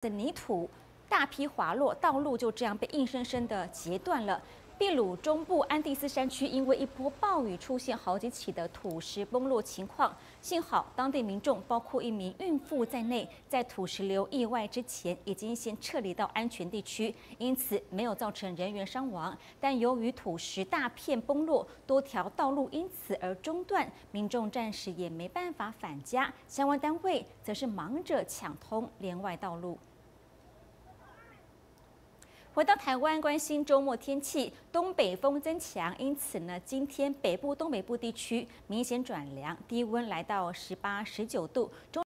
的泥土大批滑落，道路就这样被硬生生的截断了。秘鲁中部安第斯山区因为一波暴雨，出现好几起的土石崩落情况。幸好当地民众，包括一名孕妇在内，在土石流意外之前，已经先撤离到安全地区，因此没有造成人员伤亡。但由于土石大片崩落，多条道路因此而中断，民众暂时也没办法返家。相关单位则是忙着抢通连外道路。回到台湾，关心周末天气，东北风增强，因此呢，今天北部、东北部地区明显转凉，低温来到十八、十九度。中